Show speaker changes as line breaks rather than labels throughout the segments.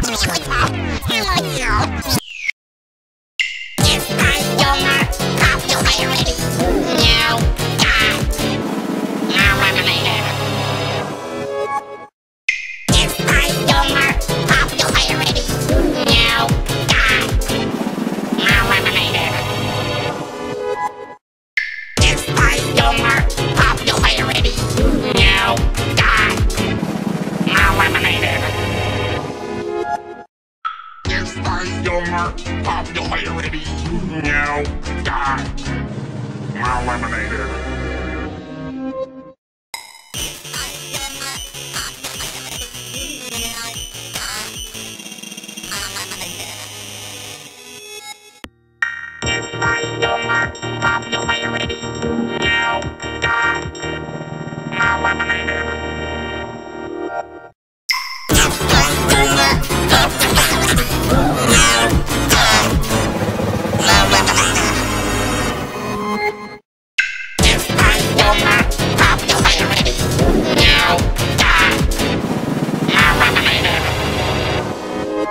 Hello. popularity. Now die. Now eliminated.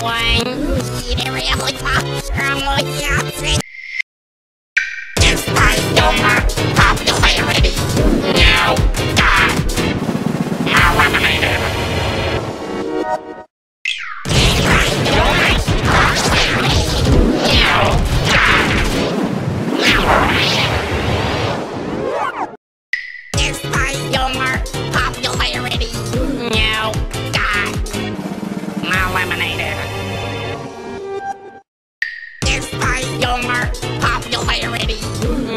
One, Popular popularity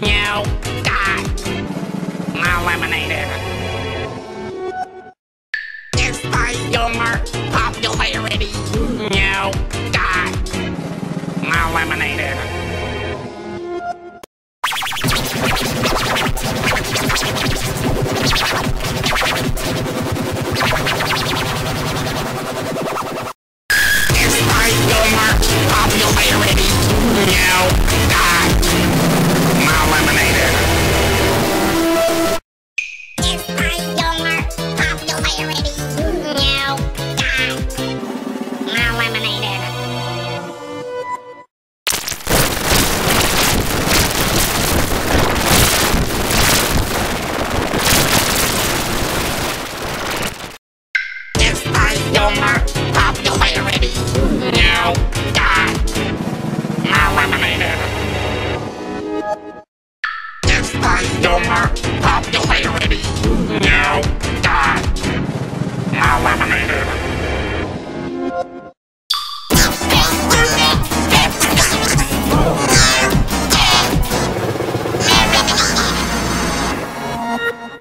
now got eliminated. Is popular popularity now got eliminated.